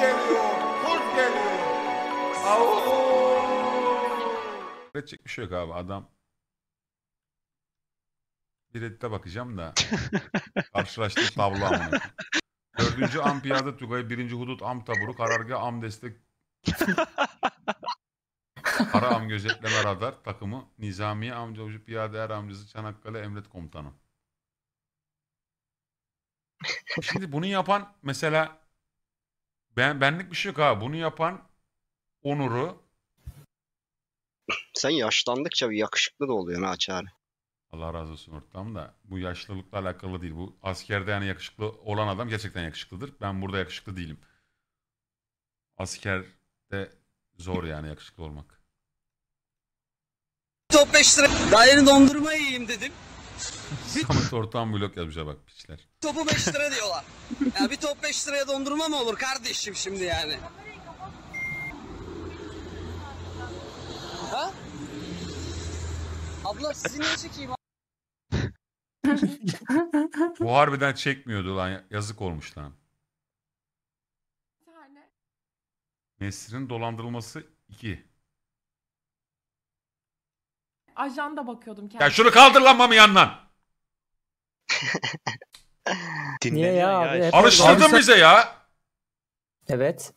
geliyor. Kurt geliyor. Üretecek bir şey yok abi adam. Bir edite bakacağım da. Karşılaştığı tablo amına. Dördüncü am piyade Tugay, birinci hudut am taburu, karargah am destek. Kara am gözetleme radar takımı, Nizamiye amcavcı piyade er amcası Çanakkale emret komutanı. Şimdi bunu yapan mesela ben benlik bir şey yok abi. Bunu yapan Onur'u Sen yaşlandıkça bir yakışıklı da oluyorsun ha Çağrı. Allah razı olsun ortam da bu yaşlılıkla alakalı değil. Bu askerde yani yakışıklı olan adam gerçekten yakışıklıdır. Ben burada yakışıklı değilim. Askerde zor yani yakışıklı olmak. Top 5 lira. Daha yeni dondurma yiyeyim dedim. Samet ortam blok yazmışlar bak piçler. Topu 5 lira diyorlar. Ya bir top 5 liraya dondurma mı olur kardeşim şimdi yani? Ha? Abla sizi niye çekeyim? Bu harbiden çekmiyordu lan. Yazık olmuş lan. Bir tane. Nesrin dolandırılması 2. Ajanda bakıyordum kendime. Ya şunu kaldır lan mami yandan. Niye ya abi? Hep Alıştırdın Abi sen- bize ya. Evet.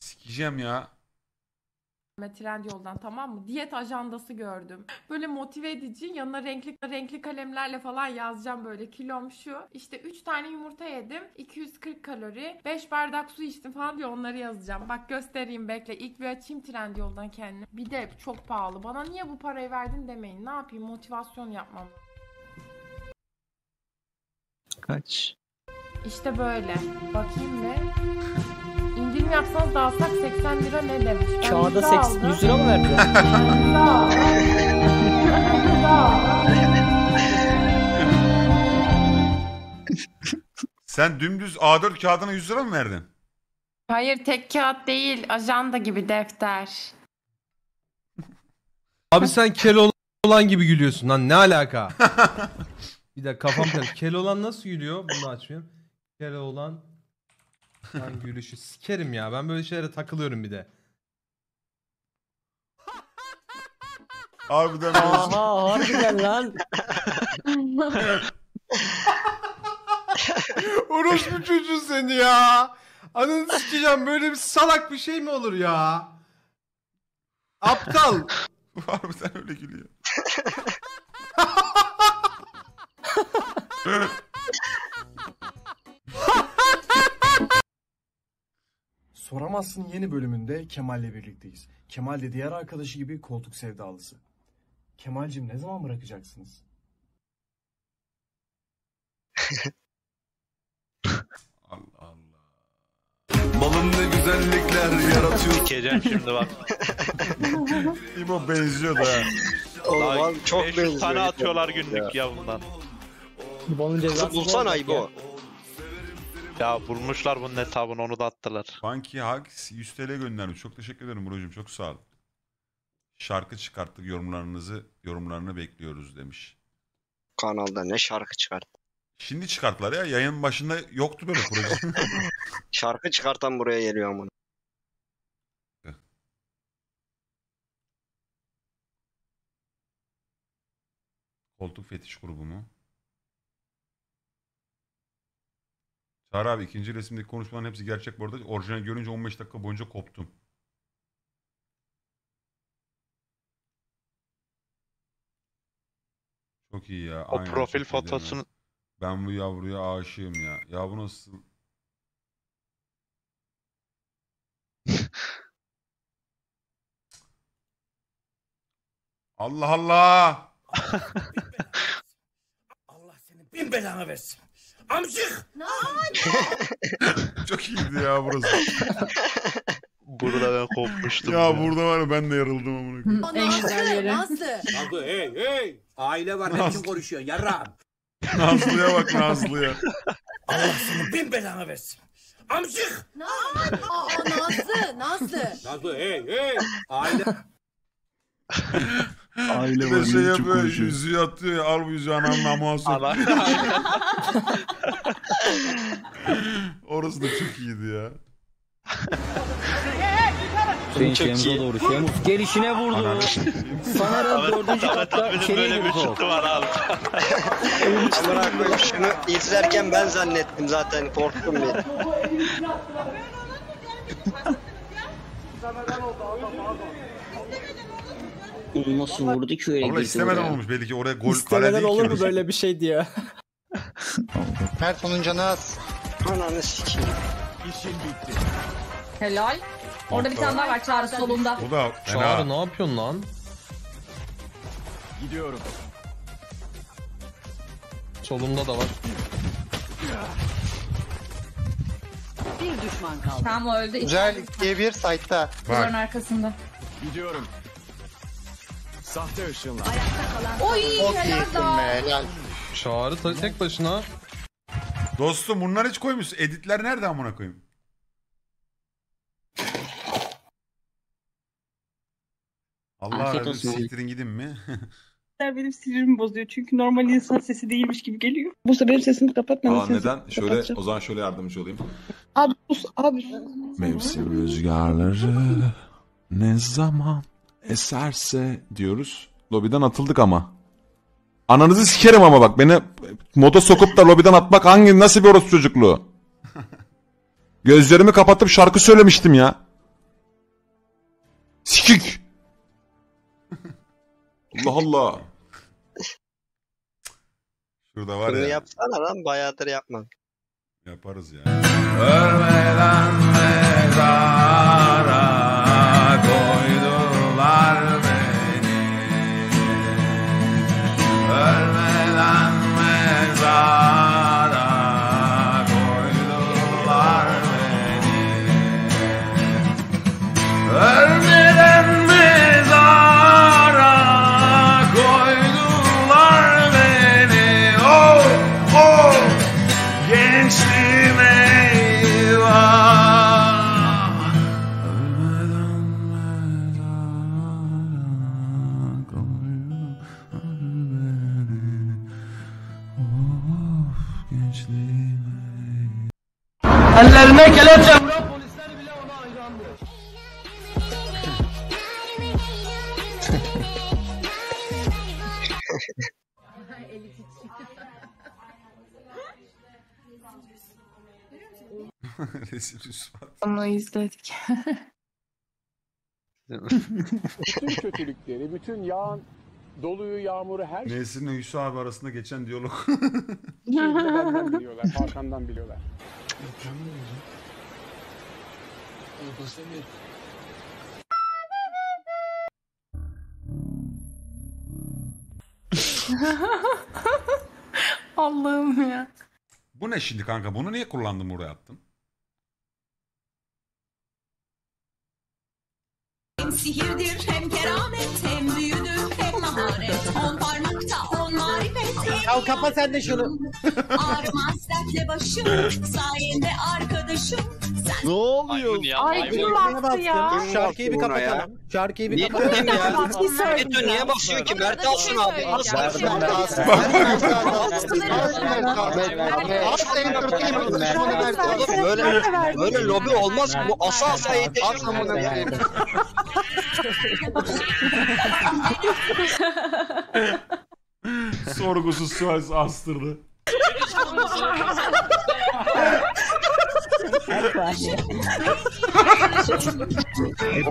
Sikeceğim ya. Trend yoldan tamam mı? Diyet ajandası gördüm. Böyle motive edici yanına renkli renkli kalemlerle falan yazacağım böyle kilom şu. İşte 3 tane yumurta yedim. 240 kalori. 5 bardak su içtim falan diye onları yazacağım. Bak göstereyim bekle. İlk bir açayım trend yoldan kendimi. Bir de çok pahalı. Bana niye bu parayı verdin demeyin. Ne yapayım? Motivasyon yapmam. Kaç? İşte böyle. Bakayım ne? İndirim yapsanız da alsak 80 lira ne demiş? Ben Kağıda yüzde 80 aldım. 100 lira mı aldım. Sen dümdüz A4 kağıdına 100 lira mı verdin? Hayır tek kağıt değil. Ajanda gibi defter. Abi sen Keloğlan gibi gülüyorsun lan ne alaka? bir dakika kafam karıştı. Keloğlan nasıl gülüyor? Bunu açmayayım. Keloğlan ben gülüşü sikerim ya. Ben böyle şeylere takılıyorum bir de. Harbiden benziyor. Aha harbiden lan. Orospu çocuğu seni ya. Ananı sikeceğim böyle bir salak bir şey mi olur ya? Aptal. Harbiden öyle gülüyor. Soramazsın yeni bölümünde Kemal'le birlikteyiz. Kemal de diğer arkadaşı gibi koltuk sevdalısı. Kemal'cim ne zaman bırakacaksınız? Allah Allah. Balım ne güzellikler yaratıyor. Sikeceğim şimdi bak. İbo benziyor da. Oğlum abi çok 500 benziyor. tane atıyorlar günlük ya bundan. Bunun cezası Kızı bulsana olacak İbo. Ya bulmuşlar bunun hesabını onu da attılar. Funky Hugs 100 TL göndermiş. Çok teşekkür ederim Buracığım. Çok sağ ol. Şarkı çıkarttık. Yorumlarınızı, yorumlarını bekliyoruz demiş. Kanalda ne şarkı çıkart. Şimdi çıkarttılar ya. Yayın başında yoktu böyle proje. Şarkı çıkartan buraya geliyor amına. Koltuk fetiş grubu mu? Çağrı abi ikinci resimdeki konuşmaların hepsi gerçek bu arada. Orijinal görünce 15 dakika boyunca koptum. Çok iyi ya. O aynen, profil çok iyi fotosunu Ben bu yavruya aşığım ya. Ya bu nasıl? Allah Allah. Allah senin bin belanı versin. Amcık! Çok iyiydi ya burası. burada ben kopmuştum. ya burada var ya ben de yarıldım amına koyayım. En güzel yeri. Nazlı hey hey! Aile var ne biçim konuşuyorsun yarrağım. Nazlı'ya bak Nazlı'ya. Allah senin bin belanı versin. Amcık! Nazlı, Nazlı. Nazlı hey hey! Aile... Aile de şey yapıyor yüzüğü atıyor ya al bu yüzüğü ananın amuğa sok. Orası da çok iyiydi ya. Hüseyin Şems'e doğru. Şems gelişine vurdu. Sanırım dördüncü katta Bizim içeriye böyle bir şutu var abi. Amına koyayım şunu izlerken ben zannettim zaten korktum bir. Nasıl vurdu ki öyle Abla girdi istemeden oraya? olmuş belli ki oraya gol kale İstemeden değil olur ki. mu böyle bir şey diye? Mert onun canı az. Ananı sikeyim. Helal. Orada bir tane daha var Çağrı solunda. Bu da Çağrı fena. ne yapıyorsun lan? Gidiyorum. Solumda da var. Tam o öldü. Güzel diye bir site'ta. Bak arkasında. Gidiyorum. Sahte ışınlar. Oy helal da. Helal. Çağrı ta- tek başına. dostum bunlar hiç koymuşsun. Editler nerede amına koyayım? Allah Afiyet razı olsun. Siktirin gidin mi? benim sinirimi bozuyor. Çünkü normal insan sesi değilmiş gibi geliyor. Bu sefer benim sesimi kapat. Ben de Aa, neden? Şöyle o zaman şöyle yardımcı olayım. Abi sus abi. Mevsim rüzgarları ne zaman eserse diyoruz. Lobiden atıldık ama. Ananızı sikerim ama bak beni moda sokup da lobiden atmak hangi nasıl bir orospu çocukluğu? Gözlerimi kapatıp şarkı söylemiştim ya. Sikik. Allah Allah. Şurada var Bunu ya. yapsana lan bayağıdır yapmam. Yaparız ya. Ölmeden mezara Ellerine kelepçe Rezil rüsvat. Onu izledik. Bütün kötülükleri, bütün yağan doluyu, yağmuru her Nesrin'le Hüsnü abi arasında geçen diyalog. şeyi benden biliyorlar. Hakan'dan biliyorlar. Allah'ım ya. Bu ne şimdi kanka? Bunu niye kullandın buraya attın? Hem sihirdir hem keramet hem büyüdür hem maharet. On parmakta on marifet. Ya kapa sen de şunu. Ağrımaz dertle başım. Sayende arkadaşım. Sen Ne oluyor? Ay kim bastı ya? Şarkıyı bir kapatalım. Şarkıyı bir Niye kapat. kapatayım ya? Bir söyleyeceğim. Beto niye basıyor ki? Mert alsın abi. şey Alsın söyleyeceğim. Mert alsın. Oğlum böyle böyle lobi olmaz. Bu asa asa yetişir. Sorgusuz sualsiz astırdı.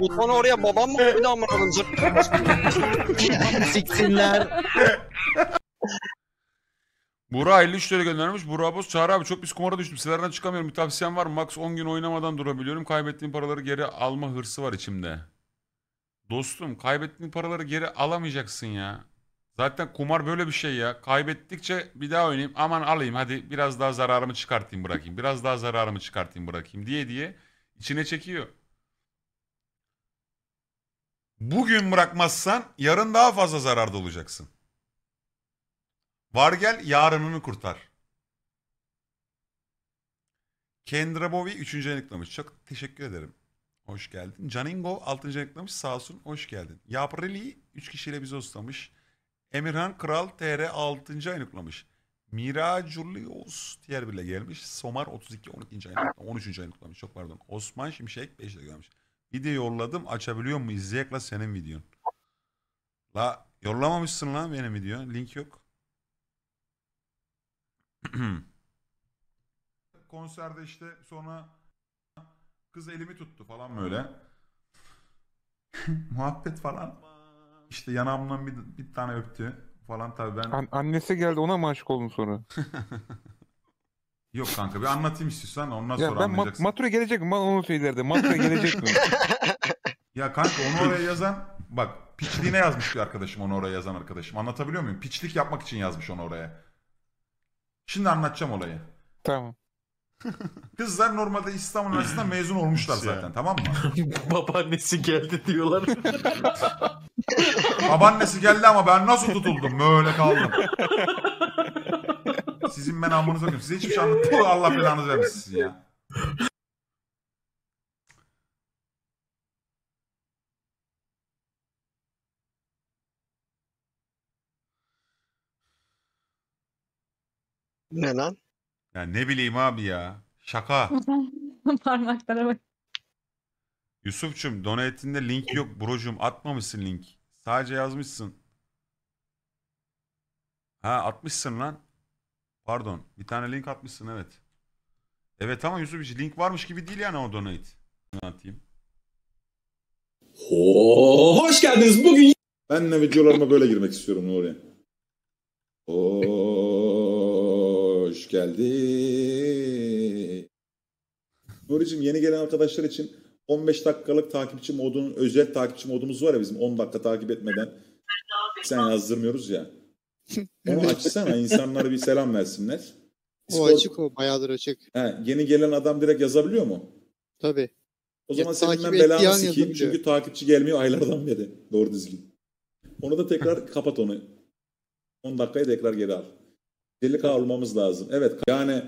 Butonu oraya babam mı koydu amına koyayım? Siksinler. Buğra 53 lira göndermiş. Buğra Boz Çağrı abi çok pis kumara düştüm. Sitelerden çıkamıyorum. Bir tavsiyem var mı? Max 10 gün oynamadan durabiliyorum. Kaybettiğim paraları geri alma hırsı var içimde. Dostum kaybettiğin paraları geri alamayacaksın ya. Zaten kumar böyle bir şey ya. Kaybettikçe bir daha oynayayım. Aman alayım hadi biraz daha zararımı çıkartayım bırakayım. Biraz daha zararımı çıkartayım bırakayım diye diye içine çekiyor. Bugün bırakmazsan yarın daha fazla zararda olacaksın. Var gel yarınını kurtar. Kendra Bovi 3. ayıklamış. Çok teşekkür ederim. Hoş geldin. Caningo 6. ayıklamış. Sağ olsun. Hoş geldin. Yapreli 3 kişiyle bizi hostlamış. Emirhan Kral TR 6. ayıklamış. Miraculios diğer bile gelmiş. Somar 32 12. ayını 13. ayını kutlamış. Çok pardon. Osman Şimşek 5 lira gelmiş. Video yolladım açabiliyor mu? İzleyek la senin videon. La yollamamışsın lan benim video. Link yok. Konserde işte sonra kız elimi tuttu falan böyle. Muhabbet falan. İşte yanağımdan bir, bir tane öptü falan tabii ben. annesi geldi ona mı aşık oldun sonra? Yok kanka bir anlatayım istiyorsan ondan ya sonra ben ma- anlayacaksın. Matura gelecek mi? Bana onu söylerdi. Matura gelecek mi? Ya kanka onu oraya yazan bak piçliğine yazmış bir arkadaşım onu oraya yazan arkadaşım. Anlatabiliyor muyum? Piçlik yapmak için yazmış onu oraya. Şimdi anlatacağım olayı. tamam. Kızlar normalde İstanbul Üniversitesi'nden mezun olmuşlar zaten tamam mı? Babaannesi geldi diyorlar. Babaannesi geldi ama ben nasıl tutuldum? Böyle kaldım. Sizin ben amınıza koyayım. Size hiçbir şey anlatmıyorum. Allah belanızı vermesin sizin ya. Ne lan? Ya ne bileyim abi ya. Şaka. Parmaklara bak. Yusuf'cum donate'inde link yok brocum atmamışsın link. Sadece yazmışsın. Ha atmışsın lan. Pardon bir tane link atmışsın evet. Evet ama Yusuf hiç link varmış gibi değil yani o donate. Ne atayım? hoş geldiniz. Bugün Ben de videolarıma böyle girmek istiyorum Nuri. Hoş geldin. Nuri'cim yeni gelen arkadaşlar için 15 dakikalık takipçi modunun özel takipçi modumuz var ya bizim 10 dakika takip etmeden sen yazdırmıyoruz ya. Onu açsana insanlara bir selam versinler. O açık o bayağıdır açık. He, yeni gelen adam direkt yazabiliyor mu? Tabii. O Ya, zaman senin takip ben belanı an sikeyim çünkü takipçi gelmiyor aylardan beri. Doğru düzgün. Onu da tekrar kapat onu. 10 dakikaya tekrar geri al. Deli olmamız lazım. Evet yani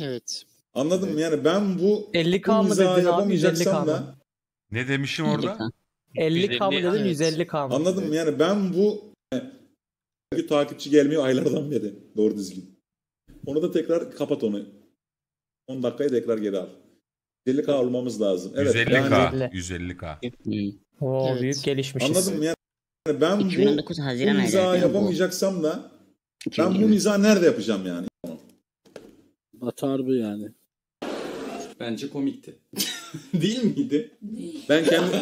Evet. anladın mı? Yani ben bu 50K bu mı mizahı dedin abi, yapamayacaksam 150K da mı? Ne demişim orada? 50k mı dedim Evet. 150k mı? anladın mı? Yani ben bu çünkü takipçi gelmiyor aylardan beri. Doğru düzgün. Onu da tekrar kapat onu. 10 dakikaya tekrar geri al. 50K olmamız lazım. Evet. 150k. Yani, 150k. Oo Evet. büyük gelişmişiz. anladın mı? Yani ben bu, 2019 bu Haziran ayında mizahı bu. yapamayacaksam da ben bu mizahı nerede yapacağım yani? Atar bu yani. Bence komikti. Değil miydi? Ben kendim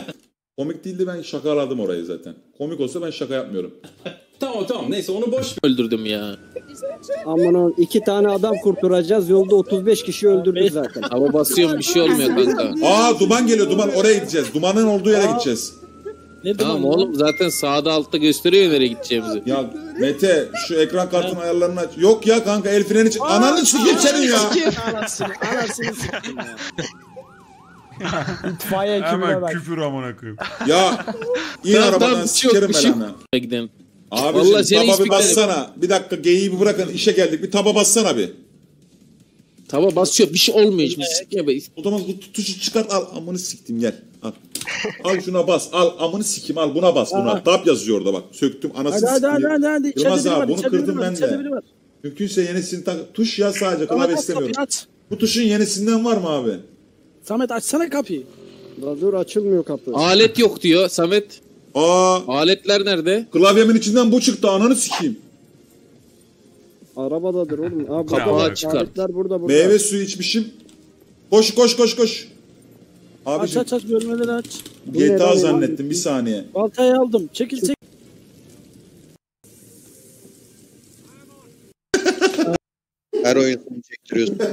komik değildi ben şakaladım orayı zaten. Komik olsa ben şaka yapmıyorum. Tamam tamam neyse onu boş öldürdüm ya. Aman iki tane adam kurtaracağız. Yolda 35 kişi öldürdük zaten. Hava basıyorum bir şey olmuyor kanka. Aa duman geliyor duman oraya gideceğiz. Dumanın olduğu yere gideceğiz. Ne tamam oğlum zaten sağda altta gösteriyor nereye gideceğimizi. Ya Mete şu ekran kartın ayarlarını aç. Yok ya kanka el freni çık. Ananı sikeyim senin ya. Anasını, anasını sikeyim ya. İtfaiye Hemen küfür amına koyayım. Ya in Tamam, arabadan tamam, bir şey yok, sikerim bir şey ben yok. ana. Gidelim. Abicim Vallahi seni taba bir ispiklerim. bassana. Bir dakika geyiği bir bırakın işe geldik. Bir taba bassana bir. Tava basıyor bir şey olmuyor hiçbir sikme be. O zaman bu tuşu çıkart al. Amını siktim gel. Al. Al şuna bas. Al amını sikim al buna bas buna. Tab yazıyor orada bak. Söktüm anasını Hadi hadi hadi hadi. hadi. Yılmaz abi bunu kırdım ben de. Mümkünse yenisini tak. Tuş ya sadece klavye istemiyorum. Bu tuşun yenisinden var mı abi? Samet açsana kapıyı. La dur açılmıyor kapı. Alet yok diyor Samet. Aa Aletler nerede? klavyemin içinden bu çıktı ananı sikeyim. Arabadadır oğlum. Abi Kapağı aletler burada burada. Meyve suyu içmişim. Koş koş koş koş. Aç Abicim aç aç bölmeleri aç. GTA zannettim bir saniye. Baltayı aldım. Çekil çekil. Her oyun sonu çektiriyorsun.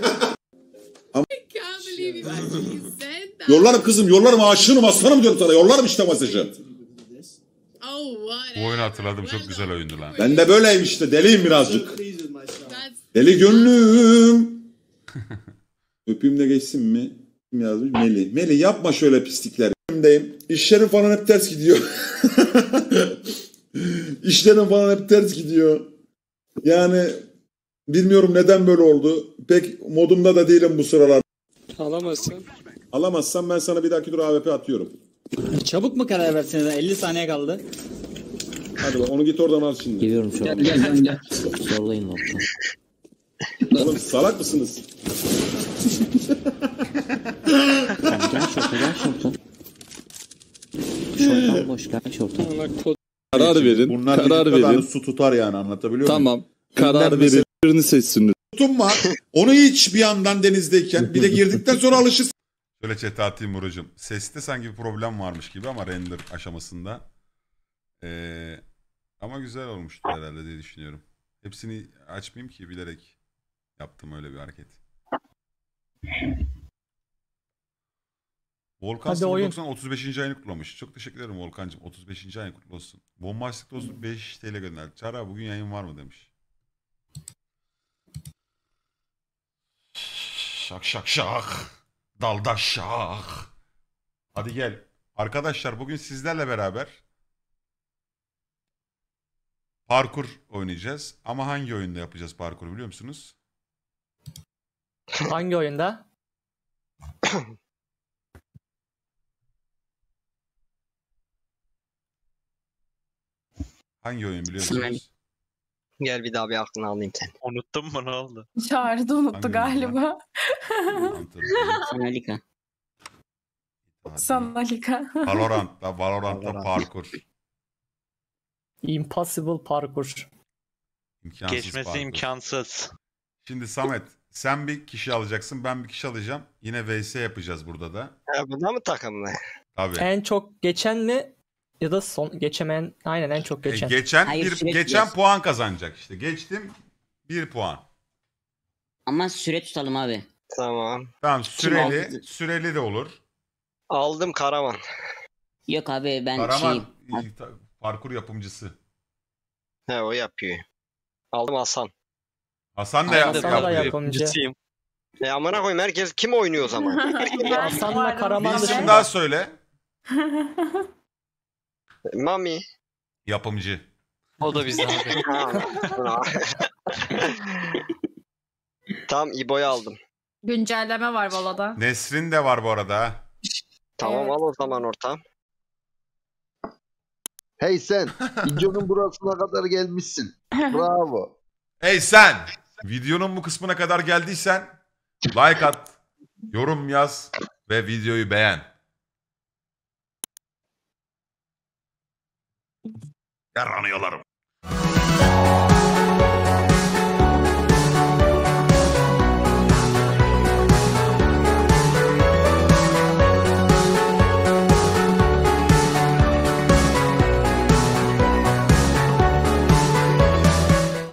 Yollarım kızım yollarım aşığım aslanım diyorum sana yollarım işte mesajı. Bu oyunu hatırladım çok güzel oyundu lan. Ben de böyleyim işte deliyim birazcık. Deli gönlüm. Öpeyim de geçsin mi? Kim yazmış? Meli. Meli yapma şöyle pislikler. Önümdeyim. İşlerim falan hep ters gidiyor. İşlerim falan hep ters gidiyor. Yani bilmiyorum neden böyle oldu. Pek modumda da değilim bu sıralar. Alamazsın. Alamazsam ben sana bir dahaki tur AWP atıyorum. Çabuk mu karar verseniz 50 saniye kaldı. Hadi bak onu git oradan al şimdi. Geliyorum şu an. Gel gel gel. Zorlayın nokta. Oğlum salak mısınız? Gel şorta gel şorta. Şortan boş gel şorta. Karar verin. Bunlar karar verin. su tutar yani anlatabiliyor muyum? Tamam. Karar verin. Birini seçsin. Tutum var. Onu iç bir yandan denizdeyken. Bir de girdikten sonra alışırsın. Şöyle chat'e atayım Murucuğum. Seste sanki bir problem varmış gibi ama render aşamasında. Ee, ama güzel olmuştur herhalde diye düşünüyorum. Hepsini açmayayım ki bilerek yaptım öyle bir hareket. Volkan Hadi oyun. 90 35. ayını kutlamış. Çok teşekkür ederim Volkan'cığım. 35. ayın kutlu olsun. Bombastik olsun 5 TL gönderdi. Çağrı abi bugün yayın var mı demiş. Şak şak şak. Dalda şak. Hadi gel. Arkadaşlar bugün sizlerle beraber parkur oynayacağız. Ama hangi oyunda yapacağız parkuru biliyor musunuz? Hangi oyunda? Hangi oyun biliyor musunuz? Gel bir daha bir aklını alayım seni. Unuttun mu ne oldu? Çağrı da unuttu galiba. Sanalika. Sanalika. Valorant'ta, Valorant'ta parkur. Impossible parkur. İmkansız Geçmesi parkur. imkansız. Şimdi Samet sen bir kişi alacaksın ben bir kişi alacağım. Yine VS yapacağız burada da. Ha, bu da mı takımlı? Tabii. En çok geçen mi ya da son geçemeyen aynen en çok E, geçen. geçen bir geçen puan kazanacak işte. Geçtim bir puan. Ama süre tutalım abi. Tamam. Tamam süreli aldı? süreli de olur. Aldım Karaman. Yok abi ben Karaman şeyim. parkur yapımcısı. He o yapıyor. Aldım Hasan. Hasan da Hasan da yapıyor. yapımcı. E amına koyayım herkes kim oynuyor o zaman? Hasan'la Bir Karaman isim dışında. daha söyle. Mami. Yapımcı. O da bizden Tamam İbo'yu aldım. Güncelleme var Vala'da. Nesrin de var bu arada. ha. Tamam Evet. al o zaman ortam. Hey sen. Videonun burasına kadar gelmişsin. Bravo. Hey sen! Videonun bu kısmına kadar geldiysen like at, yorum yaz ve videoyu beğen. Yaranıyorlarım.